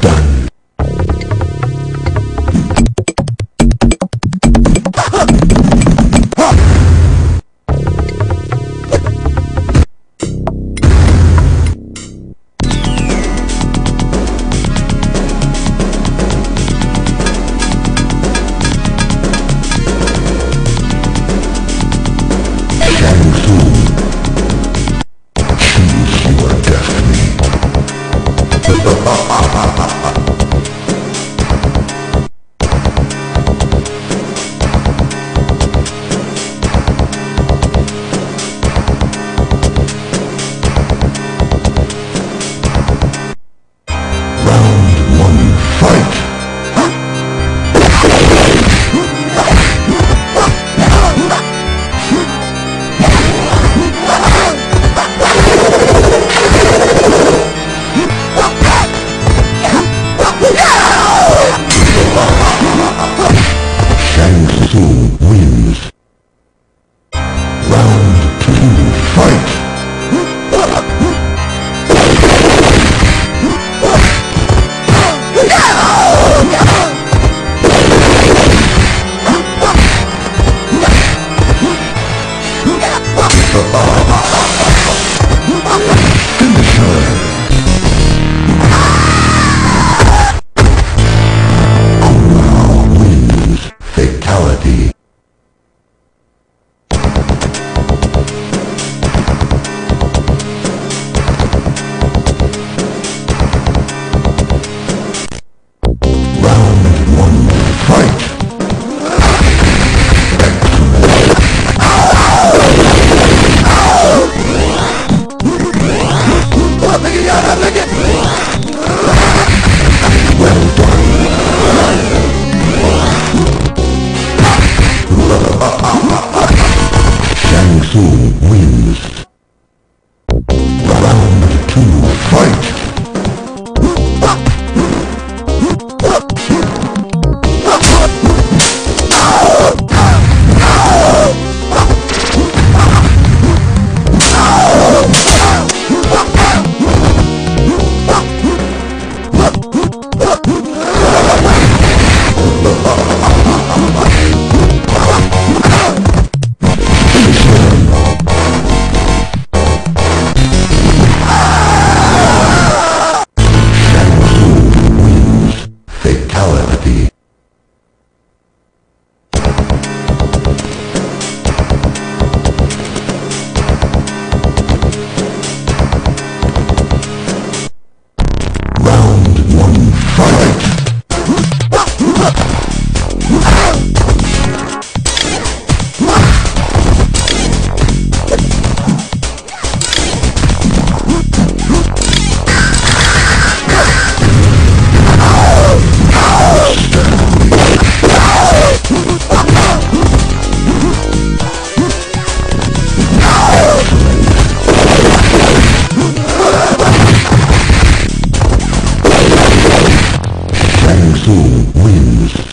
done. Shang Tsung. Choose for. Oh, Sang Soo wins.